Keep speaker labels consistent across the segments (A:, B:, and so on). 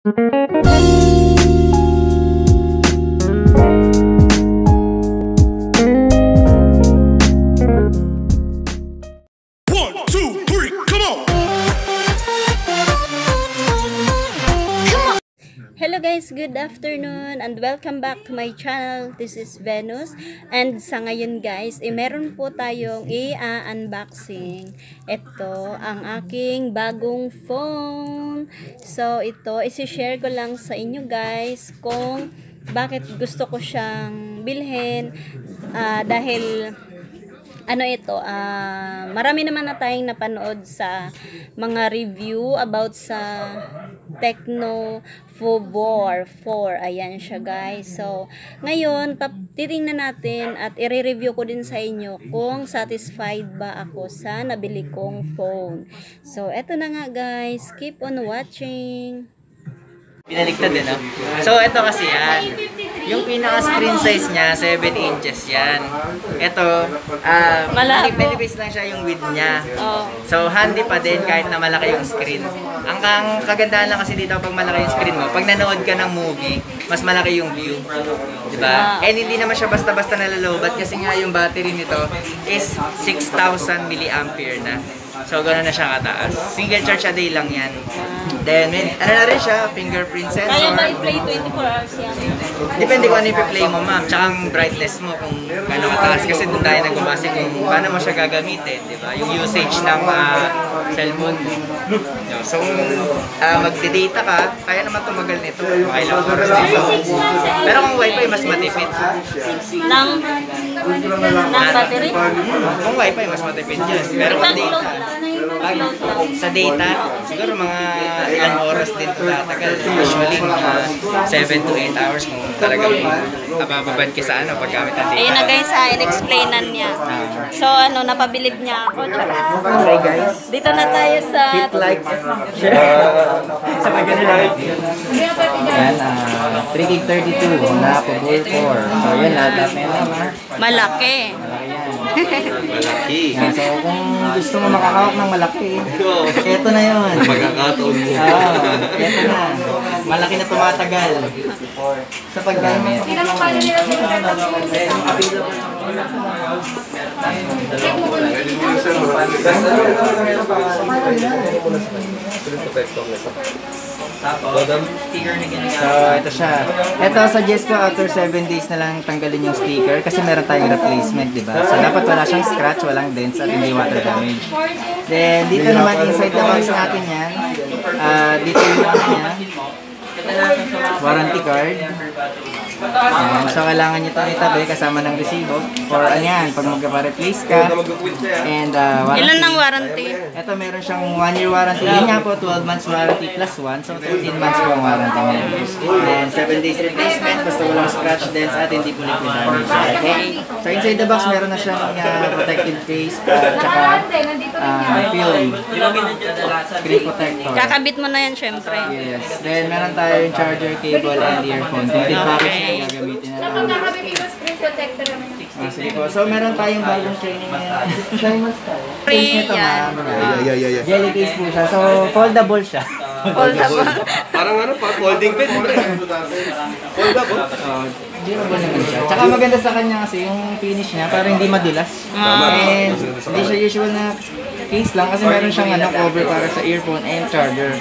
A: Hello guys, good afternoon and welcome back to my channel. This is Venus and sa ngayon guys, eh, meron po tayong i-unboxing. Ito ang aking bagong phone. So ito, isi-share ko lang sa inyo guys kung bakit gusto ko siyang bilhin. Ah, dahil ano ito, ah marami naman na tayong napanood sa mga review about sa Tecno Fobor 4. Ayan siya guys. So, ngayon, titingnan natin at i-review ko din sa inyo kung satisfied ba ako sa nabili kong phone. So, eto na nga guys. Keep on watching.
B: Pinaliktad din, no? So, ito kasi yan. Yung pinaka-screen size niya, 7 inches yan. Ito,
A: Malabo.
B: manipis lang siya yung width niya.
A: Oh.
B: So, handy pa din kahit na malaki yung screen. Ang, ang kagandahan lang kasi dito pag malaki yung screen mo, pag nanood ka ng movie, mas malaki yung view. Di ba?
A: Ah.
B: And hindi naman siya basta-basta nalalobat kasi nga yung battery nito is 6,000 milliampere na. So, gano'n na siya kataas. Single charge a day lang yan. Then, may, ano na rin siya, fingerprint sensor.
A: Kaya ba i-play 24 hours yan?
B: Depende kung ano yung play mo, ma'am. Tsaka ang brightness mo kung gano'ng kataas. Kasi doon tayo nagbabase kung paano mo siya gagamitin, di ba? Yung usage ng ah, cellphone. So, kung ah, magde-data ka, kaya naman tumagal nito. Makailang oras dito. Pero kung wifi, mas matipid.
A: Ng, ng battery?
B: Kung wifi, mas matipid yan. Pero kung data. Pag sa data, siguro mga ilang oras din ito tatagal. Usually, mga 7 to 8 hours kung talagang mabababad ka sa ano, paggamit ng data.
A: Ayun na guys ha, in-explainan niya. So ano, napabilib niya ako. Tsaka,
B: Okay guys.
A: Dito na tayo sa...
B: Hit like, share. sa pagganila. Yan, uh, 3 gig 32 na po 4. So yan, lahat na yan ha.
A: Malaki.
B: Malaki yan. So kung gusto mo makakawak ng malaki, eto na yun.
C: Pagkakataon mo.
B: Oo, eto na. Malaki na tumatagal. Sa paggamit. So, ito siya. Ito, suggest ko after 7 days na lang tanggalin yung sticker kasi meron tayong replacement, di ba? So, dapat wala siyang scratch, walang dents at hindi water damage. Then, dito naman inside the box natin yan. Ah, dito yung niya. Warranty card. Ayan. So, kailangan nyo itong itabi kasama ng resibo. For, ayan, pag magpa-replace ka. And, uh, warranty.
A: Ilan ng warranty?
B: Ito meron siyang 1 year warranty. Yun nga po, 12 months warranty plus 1. So, 13 months po ang warranty niya. Then, 7 days replacement. Basta walang scratch dents at hindi po liquid damage. Okay? So, inside the box, meron na siyang uh, protective case at saka uh, film. Screen protector.
A: Kakabit mo na yan syempre.
B: Yes. Then, meron tayo yung charger, cable, and earphone. Tinted package na gagamitin na lang. Ah, sige po. So, meron tayong bagong training ngayon. Diamonds tayo.
A: Free yan.
B: Yeah, yeah, yeah. Jelly case po siya. So, foldable siya.
A: Foldable.
C: Parang ano pa, folding bed. Foldable.
B: Durable naman siya. Tsaka maganda sa kanya kasi yung finish niya parang hindi madulas.
A: Ah.
B: And hindi siya usual na case lang kasi meron siyang ano, cover para sa earphone and charger.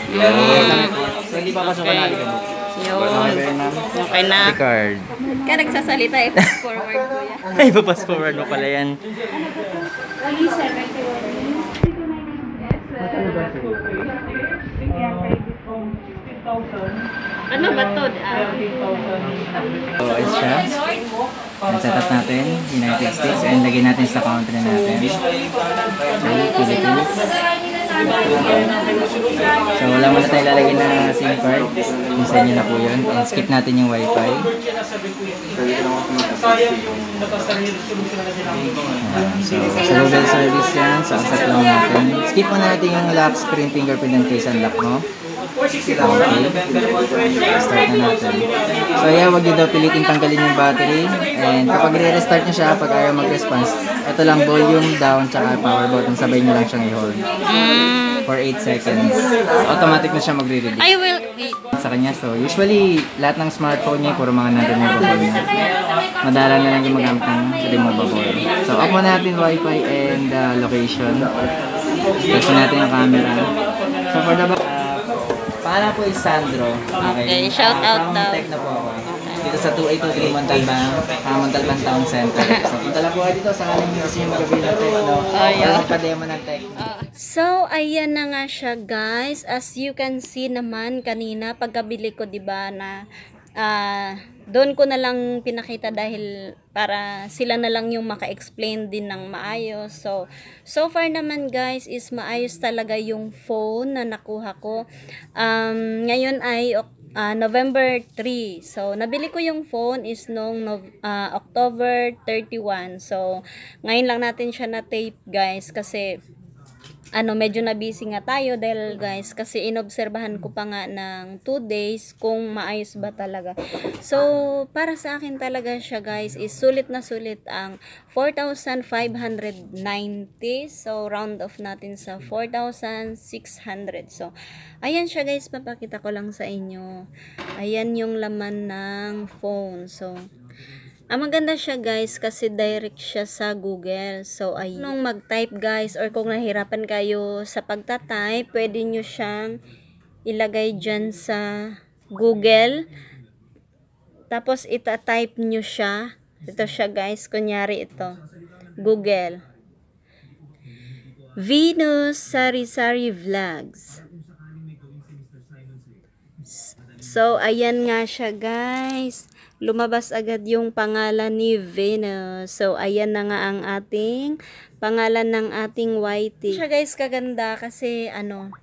B: So hindi pa pasok na
A: Okay.
B: alikabok.
A: Yun.
B: Okay,
A: na.
B: Card.
A: Kaya nagsasalita eh. Forward ko yan.
B: Ay, papas forward mo pala yan.
A: Ano ba to? Ah,
B: So, ayos siya. Ang setup natin, United States, and lagyan natin sa country natin. Okay, Philippines. So, wala muna tayo lalagyan na SIM card. Isa nyo na po yun. And skip natin yung wifi. Ayan. So, sa Google service yan. So, accept lang natin. Skip muna natin yung lock screen fingerprint and face unlock mo. Natin. So yeah, wag niyo daw pilitin tanggalin yung battery. And kapag re-restart niyo siya, pag ayaw mag-response, ito lang volume down tsaka power button. Sabay niyo lang siyang i-hold. For 8 seconds. Automatic na siya magre-release
A: I will wait.
B: sa kanya. So usually, lahat ng smartphone niya, puro mga non-removable na. Madala na lang gumagamit ng removable. So off mo natin wifi and uh, location. Search natin yung camera. So for the back, pangalan po is Sandro.
A: Okay, shout out
B: from
A: daw.
B: Tech na po ako. Dito sa 2823 Montalban, uh, Montalban Town Center. So punta lang po kayo dito sa kaling gusto nyo mag-avail ng Techno.
A: Ayun.
B: Or magpa-demo ng Techno.
A: So, ayan na nga siya guys. As you can see naman kanina, pagkabili ko 'di ba na ah, doon ko na lang pinakita dahil para sila na lang yung maka-explain din ng maayos. So, so far naman guys is maayos talaga yung phone na nakuha ko. Um, ngayon ay ah, November 3. So, nabili ko yung phone is Nov- ah, October 31. So, ngayon lang natin siya na tape guys kasi ano, medyo na busy nga tayo dahil guys, kasi inobserbahan ko pa nga ng 2 days kung maayos ba talaga. So, para sa akin talaga siya guys, is sulit na sulit ang 4,590. So, round off natin sa 4,600. So, ayan siya guys, papakita ko lang sa inyo. Ayan yung laman ng phone. So, ang maganda siya guys kasi direct siya sa Google. So ay nung mag-type guys or kung nahirapan kayo sa pagta-type, pwede nyo siyang ilagay dyan sa Google. Tapos ita-type nyo siya. Ito siya guys, kunyari ito. Google. Venus Sari Sari Vlogs. So, ayan nga siya guys lumabas agad yung pangalan ni Venus. So, ayan na nga ang ating pangalan ng ating YT. Siya guys, kaganda kasi ano,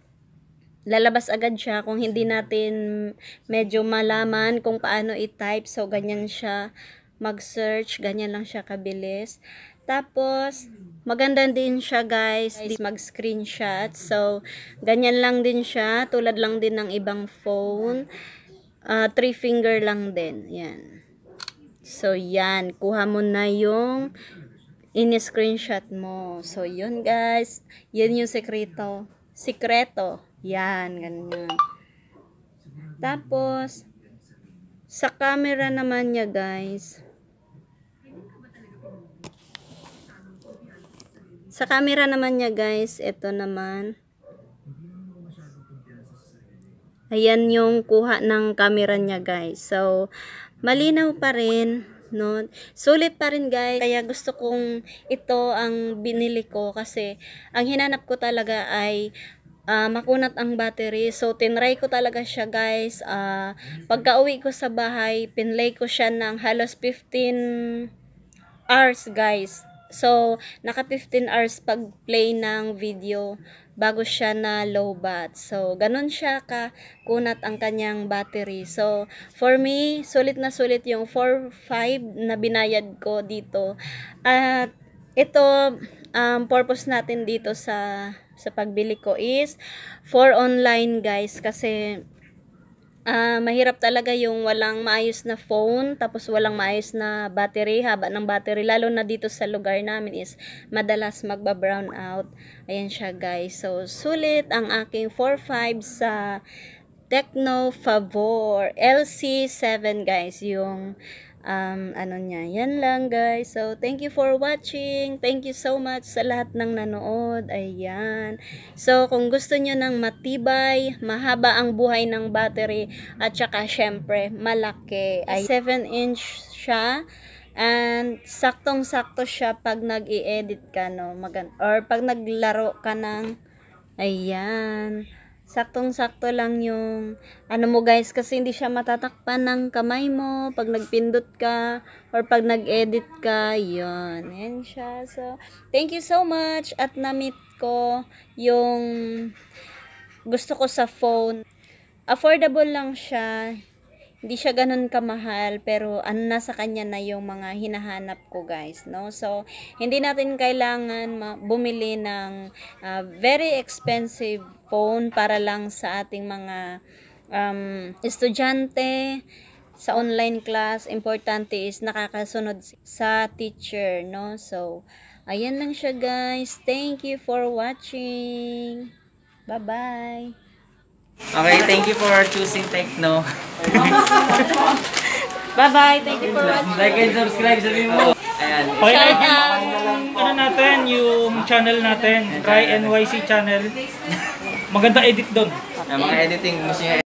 A: lalabas agad siya kung hindi natin medyo malaman kung paano i-type. So, ganyan siya mag-search, ganyan lang siya kabilis. Tapos, maganda din siya guys, mag-screenshot. So, ganyan lang din siya, tulad lang din ng ibang phone. Ah, three finger lang din. Yan. So, yan. Kuha mo na yung in-screenshot mo. So, yun guys. Yun yung sekreto. Sikreto. Yan. Ganyan. Tapos, sa camera naman niya guys. Sa camera naman niya guys, ito naman. Ayan yung kuha ng camera niya guys. So, malinaw pa rin. No? Sulit pa rin guys. Kaya gusto kong ito ang binili ko kasi ang hinanap ko talaga ay ah, makunat ang battery. So, tinry ko talaga siya guys. Ah, pagka uwi ko sa bahay, pinlay ko siya ng halos 15 hours guys. So, naka 15 hours pag play ng video bago siya na low bat. So, ganun siya ka kunat ang kanyang battery. So, for me, sulit na sulit yung 4.5 na binayad ko dito. At ito, um, purpose natin dito sa sa pagbili ko is for online guys kasi Ah, mahirap talaga yung walang maayos na phone, tapos walang maayos na battery, haba ng battery, lalo na dito sa lugar namin is madalas magba-brown out. Ayan siya guys. So, sulit ang aking 4.5 sa Tecno Favor LC7 guys, yung um, ano niya. Yan lang guys. So, thank you for watching. Thank you so much sa lahat ng nanood. Ayan. So, kung gusto nyo ng matibay, mahaba ang buhay ng battery, at saka syempre, malaki. Ay 7 inch siya. And saktong-sakto siya pag nag-i-edit ka, no? Magan or pag naglaro ka ng ayan saktong-sakto lang yung ano mo guys kasi hindi siya matatakpan ng kamay mo pag nagpindot ka or pag nag-edit ka. Yun. Yan siya. So thank you so much at na-meet ko yung gusto ko sa phone. Affordable lang siya hindi siya ganun kamahal pero ano nasa kanya na yung mga hinahanap ko guys no? So hindi natin kailangan bumili ng ah, very expensive phone para lang sa ating mga um, estudyante. Sa online class importante is nakakasunod sa teacher no? So ayan lang siya guys. Thank you for watching. Bye bye
B: Okay, thank you for choosing Techno.
A: bye bye thank you for watching
B: Like and subscribe, sabi mo. Ayan.
D: Okay,
A: out.
D: yung ano natin, yung channel natin, Try NYC channel. Maganda edit doon.
B: Ang mga editing siya